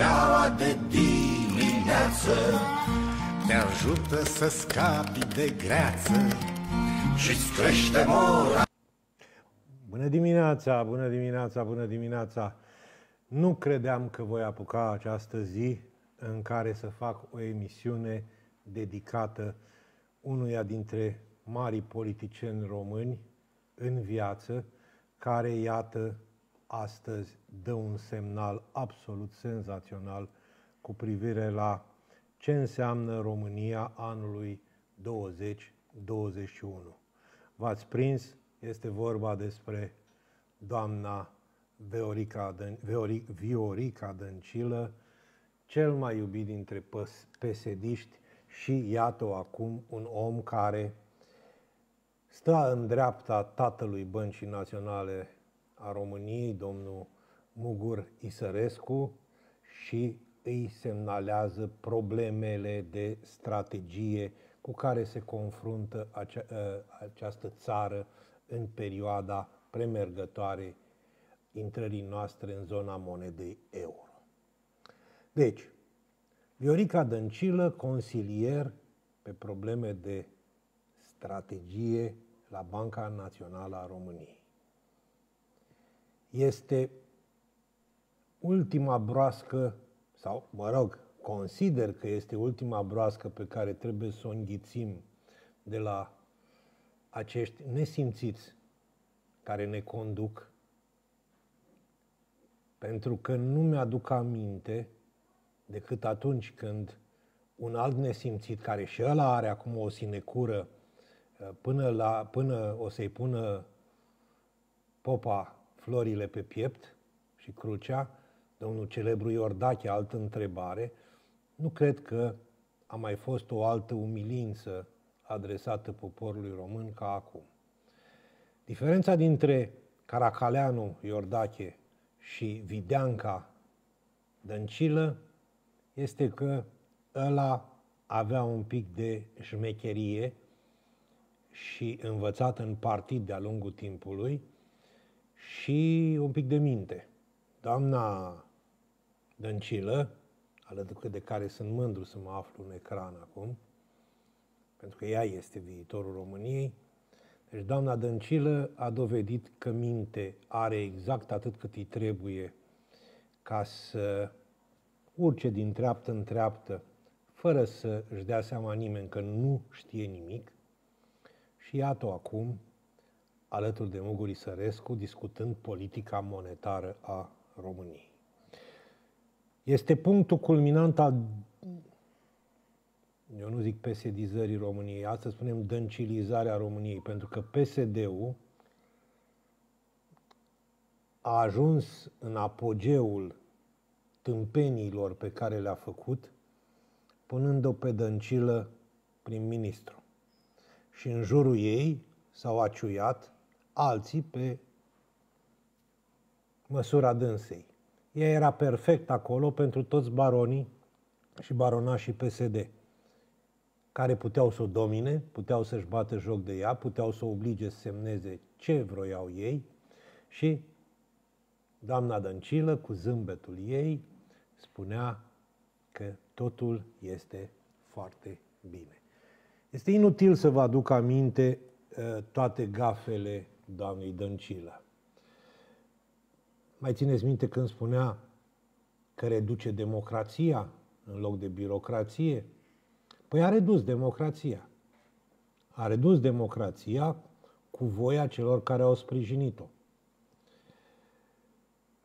Cafeaua de dimineață Te ajută să scapi de greață Și-ți crește mora Bună dimineața, bună dimineața, bună dimineața! Nu credeam că voi apuca această zi în care să fac o emisiune dedicată unuia dintre marii politicieni români în viață, care, iată, astăzi dă un semnal absolut senzațional cu privire la ce înseamnă România anului 2021. V-ați prins? Este vorba despre doamna Viorica, Viorica Dăncilă, cel mai iubit dintre pesediști și iată acum un om care stă în dreapta tatălui Băncii Naționale a României, domnul Mugur Isărescu, și îi semnalează problemele de strategie cu care se confruntă acea, ă, această țară în perioada premergătoare intrării noastre în zona monedei euro. Deci, Viorica Dăncilă, consilier pe probleme de strategie la Banca Națională a României. Este ultima broască, sau mă rog, consider că este ultima broască pe care trebuie să o înghițim de la acești nesimțiți care ne conduc, pentru că nu mi-aduc aminte decât atunci când un alt nesimțit, care și ăla are acum o sinecură, uh, până, la, până o să-i pună popa florile pe piept și crucea, domnul celebru Iordache, altă întrebare, nu cred că a mai fost o altă umilință adresată poporului român ca acum. Diferența dintre Caracaleanu Iordache și Videanca Dăncilă este că ăla avea un pic de șmecherie și învățat în partid de-a lungul timpului și un pic de minte. Doamna Dăncilă, alături de care sunt mândru să mă aflu în ecran acum, pentru că ea este viitorul României, deci doamna Dăncilă a dovedit că minte are exact atât cât îi trebuie ca să urce din treaptă în treaptă, fără să își dea seama nimeni că nu știe nimic. Și iată acum, alături de Muguri Sărescu, discutând politica monetară a României. Este punctul culminant al, eu nu zic PSD-zării României, astăzi spunem dăncilizarea României, pentru că PSD-ul a ajuns în apogeul tâmpenilor pe care le-a făcut, punând-o pe dăncilă prim-ministru. Și în jurul ei s-au aciuiat alții pe măsura dânsei. Ea era perfect acolo pentru toți baronii și baronașii PSD, care puteau să o domine, puteau să-și bată joc de ea, puteau să o oblige să semneze ce vroiau ei și doamna Dăncilă, cu zâmbetul ei, spunea că totul este foarte bine. Este inutil să vă aduc aminte uh, toate gafele doamnei Dăncilă. Mai țineți minte când spunea că reduce democrația în loc de birocrație? Păi a redus democrația. A redus democrația cu voia celor care au sprijinit-o.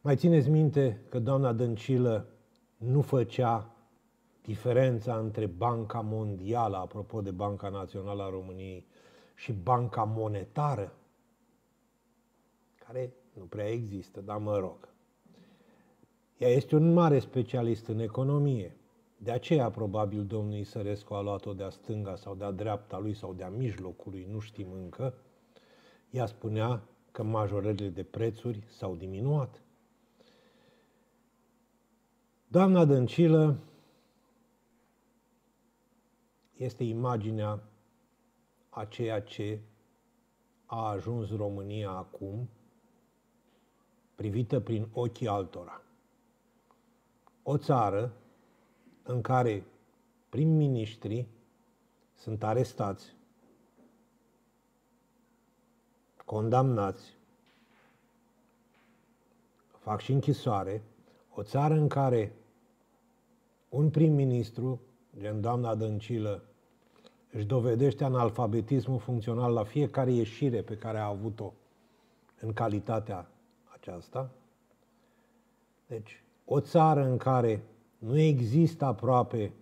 Mai țineți minte că doamna Dăncilă nu făcea diferența între Banca Mondială, apropo de Banca Națională a României, și Banca Monetară, care nu prea există, dar mă rog. Ea este un mare specialist în economie. De aceea, probabil, domnul Isărescu a luat-o de-a stânga sau de-a dreapta lui sau de-a mijlocului, nu știm încă. Ea spunea că majorările de prețuri s-au diminuat. Doamna Dăncilă este imaginea a ceea ce a ajuns România acum, privită prin ochii altora. o țară în care prim-ministrii sunt arestați, condamnați, fac și închisoare, o țară în care un prim-ministru, gen doamna Dăncilă, își dovedește analfabetismul funcțional la fiecare ieșire pe care a avut-o în calitatea aceasta. Deci, o țară în care nu există aproape,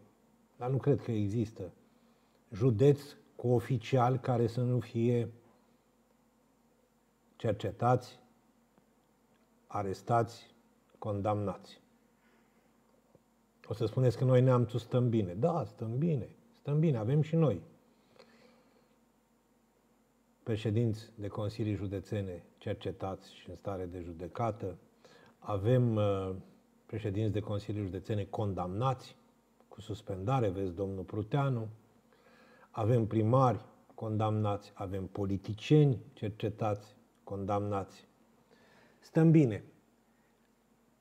dar nu cred că există, județ cu oficiali care să nu fie cercetați, arestați, condamnați. O să spuneți că noi neamțul stăm bine. Da, stăm bine. Stăm bine, avem și noi. Președinți de consilii județene cercetați și în stare de judecată. Avem uh, președinți de consilii județene condamnați cu suspendare, vezi domnul Pruteanu. Avem primari condamnați, avem politicieni cercetați, condamnați. Stăm bine.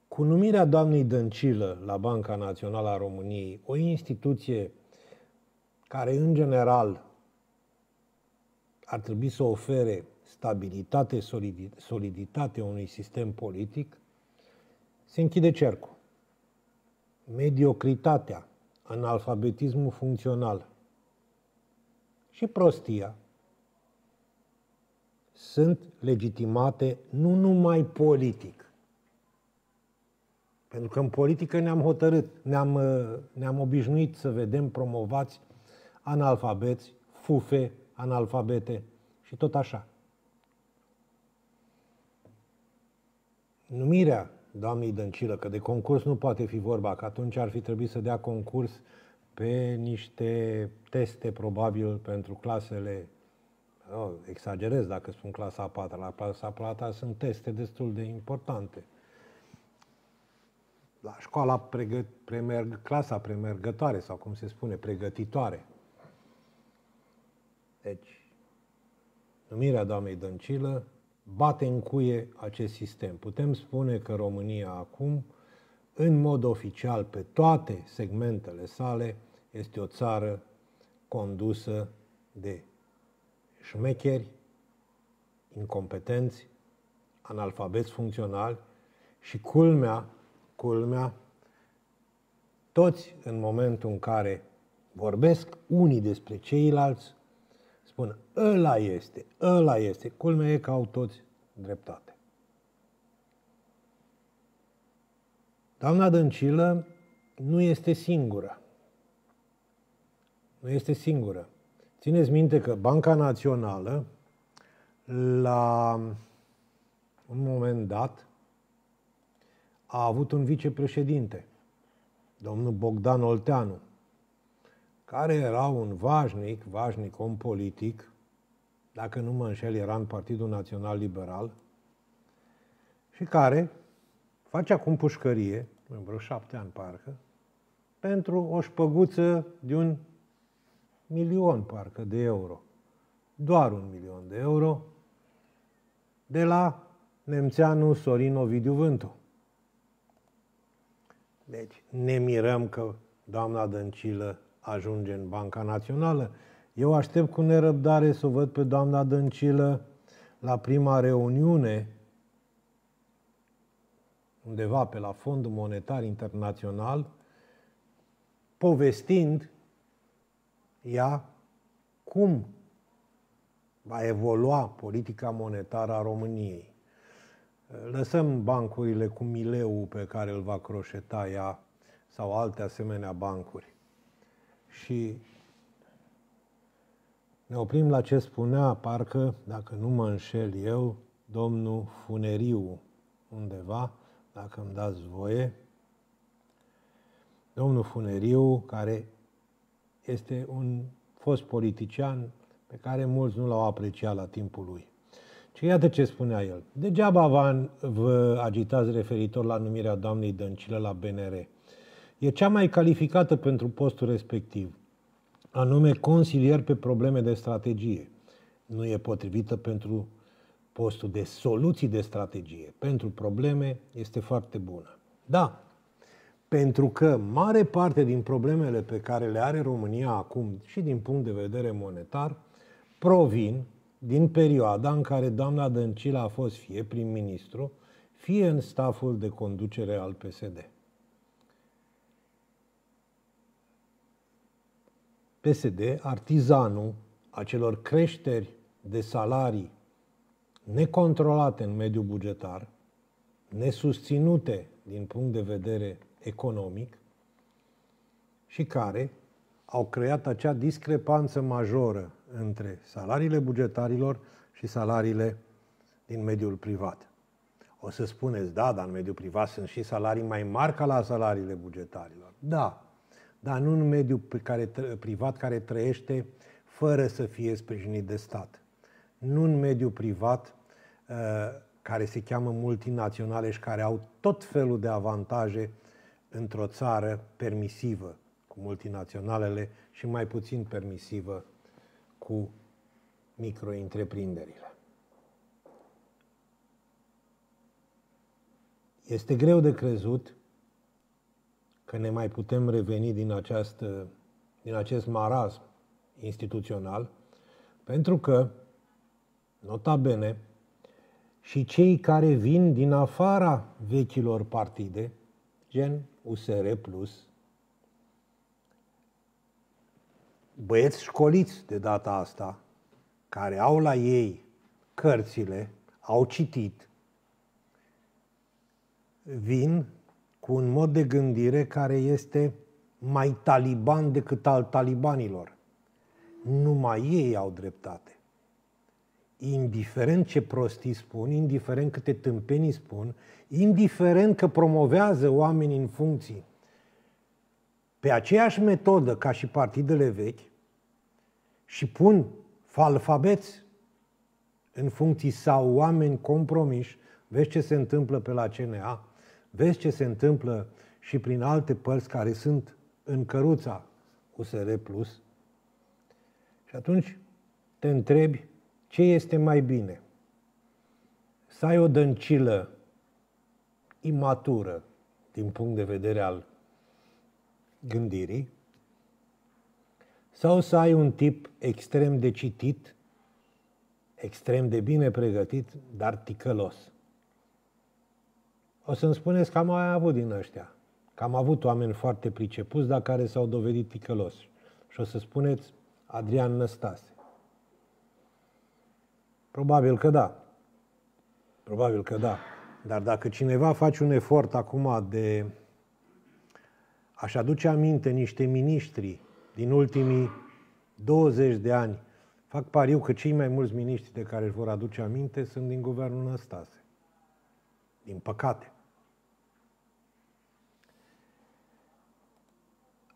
Cu numirea doamnei Dăncilă la Banca Națională a României, o instituție care în general ar trebui să ofere stabilitate, soliditate unui sistem politic, se închide cercul. Mediocritatea, analfabetismul funcțional și prostia sunt legitimate nu numai politic. Pentru că în politică ne-am hotărât, ne-am, ne-am obișnuit să vedem promovați analfabeți, fufe, analfabete și tot așa. Numirea doamnei Dăncilă, că de concurs nu poate fi vorba, că atunci ar fi trebuit să dea concurs pe niște teste, probabil, pentru clasele, oh, exagerez dacă spun clasa a patra, la clasa a patra sunt teste destul de importante. La școala pregă, premerg, clasa premergătoare, sau cum se spune, pregătitoare. Deci, numirea doamnei Dăncilă bate în cuie acest sistem. Putem spune că România acum, în mod oficial, pe toate segmentele sale, este o țară condusă de șmecheri, incompetenți, analfabeți funcționali și culmea, culmea, toți în momentul în care vorbesc unii despre ceilalți, spun, ăla este, ăla este. Culmea e că au toți dreptate. Doamna Dăncilă nu este singură. Nu este singură. Țineți minte că Banca Națională, la un moment dat, a avut un vicepreședinte, domnul Bogdan Olteanu, care era un vașnic, vașnic om politic, dacă nu mă înșel, era în Partidul Național Liberal, și care face acum pușcărie, în vreo șapte ani parcă, pentru o șpăguță de un milion, parcă, de euro. Doar un milion de euro de la nemțeanul Sorin Ovidiu Vântu. Deci, ne mirăm că doamna Dăncilă ajunge în Banca Națională. Eu aștept cu nerăbdare să o văd pe doamna Dăncilă la prima reuniune undeva pe la Fondul Monetar Internațional, povestind ea cum va evolua politica monetară a României. Lăsăm bancurile cu mileu pe care îl va croșeta ea sau alte asemenea bancuri și ne oprim la ce spunea, parcă, dacă nu mă înșel eu, domnul Funeriu, undeva, dacă îmi dați voie. Domnul Funeriu, care este un fost politician pe care mulți nu l-au apreciat la timpul lui. Și iată ce spunea el. Degeaba vă, vă agitați referitor la numirea doamnei Dăncilă la BNR. E cea mai calificată pentru postul respectiv, anume consilier pe probleme de strategie. Nu e potrivită pentru postul de soluții de strategie. Pentru probleme este foarte bună. Da, Pentru că mare parte din problemele pe care le are România acum și din punct de vedere monetar provin din perioada în care doamna Dăncilă a fost fie prim-ministru, fie în staful de conducere al PSD. PSD, artizanul acelor creșteri de salarii necontrolate în mediul bugetar, nesusținute din punct de vedere economic și care au creat acea discrepanță majoră între salariile bugetarilor și salariile din mediul privat. O să spuneți, da, dar în mediul privat sunt și salarii mai mari ca la salariile bugetarilor. Da, dar nu în mediul care, privat care trăiește fără să fie sprijinit de stat. Nu în mediul privat uh, care se cheamă multinaționale și care au tot felul de avantaje într-o țară permisivă cu multinaționalele și mai puțin permisivă cu micro-întreprinderile. Este greu de crezut că ne mai putem reveni din, această, din acest marazm instituțional, pentru că, nota bene, și cei care vin din afara vechilor partide, gen USR+, băieți școliți de data asta, care au la ei cărțile, au citit, vin cu un mod de gândire care este mai taliban decât al talibanilor. Numai ei au dreptate. Indiferent ce prostii spun, indiferent câte tâmpenii spun, indiferent că promovează oamenii în funcții pe aceeași metodă ca și partidele vechi și pun alfabeți în funcții sau oameni compromiși, vezi ce se întâmplă pe la CNA, vezi ce se întâmplă și prin alte părți care sunt în căruța USR+. Și atunci te întrebi ce este mai bine. Să ai o dăncilă imatură din punct de vedere al gândirii, sau să ai un tip extrem de citit, extrem de bine pregătit, dar ticălos. O să-mi spuneți că am mai avut din ăștia. Că am avut oameni foarte pricepuți, dar care s-au dovedit ticăloși. Și o să spuneți Adrian Năstase. Probabil că da. Probabil că da. Dar dacă cineva face un efort acum de a-și aduce aminte niște miniștri din ultimii 20 de ani, fac pariu că cei mai mulți miniștri de care își vor aduce aminte sunt din guvernul Năstase. Din păcate.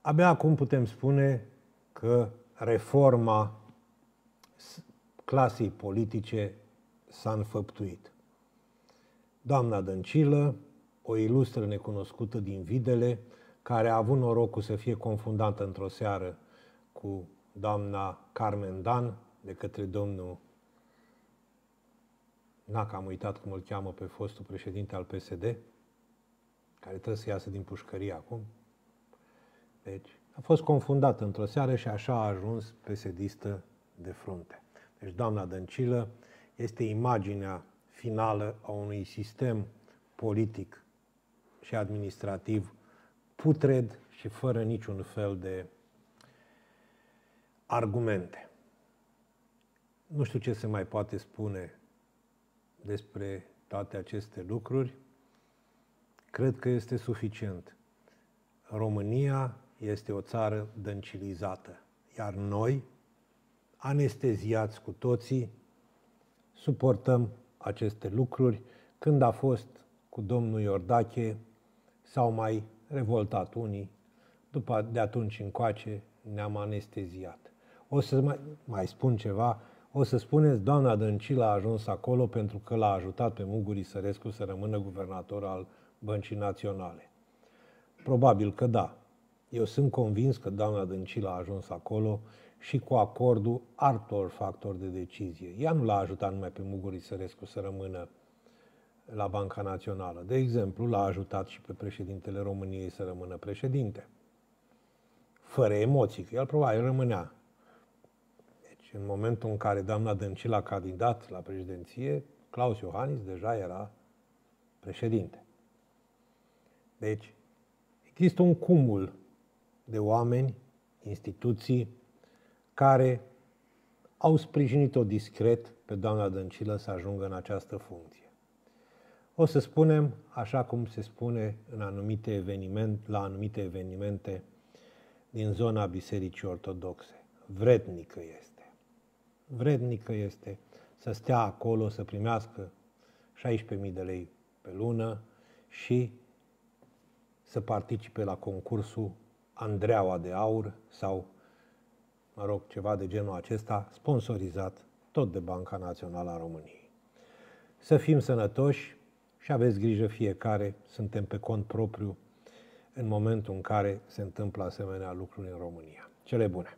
Abia acum putem spune că reforma clasei politice s-a înfăptuit. Doamna Dăncilă, o ilustră necunoscută din Videle, care a avut norocul să fie confundată într-o seară cu doamna Carmen Dan, de către domnul N-a am uitat cum îl cheamă pe fostul președinte al PSD, care trebuie să iasă din pușcărie acum. Deci, a fost confundată într-o seară și așa a ajuns psd de frunte. Deci doamna Dăncilă este imaginea finală a unui sistem politic și administrativ putred și fără niciun fel de argumente. Nu știu ce se mai poate spune despre toate aceste lucruri. Cred că este suficient. România este o țară dăncilizată, iar noi, anesteziați cu toții, suportăm aceste lucruri. Când a fost cu domnul Iordache, s-au mai revoltat unii, după de atunci încoace ne-am anesteziat. O să mai, mai spun ceva, o să spuneți, doamna Dăncilă a ajuns acolo pentru că l-a ajutat pe Muguri Sărescu să rămână guvernator al Băncii Naționale. Probabil că da. Eu sunt convins că doamna Dăncilă a ajuns acolo și cu acordul altor factori de decizie. Ea nu l-a ajutat numai pe Muguri Sărescu să rămână la Banca Națională. De exemplu, l-a ajutat și pe președintele României să rămână președinte. Fără emoții, că el probabil rămânea. Deci, în momentul în care doamna Dăncilă a candidat la președinție, Claus Iohannis deja era președinte. Deci, există un cumul de oameni, instituții, care au sprijinit-o discret pe doamna Dăncilă să ajungă în această funcție. O să spunem, așa cum se spune în anumite eveniment, la anumite evenimente din zona Bisericii Ortodoxe, vrednică este. Vrednică este să stea acolo, să primească 16.000 de lei pe lună și să participe la concursul Andreaua de Aur sau, mă rog, ceva de genul acesta, sponsorizat tot de Banca Națională a României. Să fim sănătoși și aveți grijă fiecare, suntem pe cont propriu în momentul în care se întâmplă asemenea lucruri în România. Cele bune!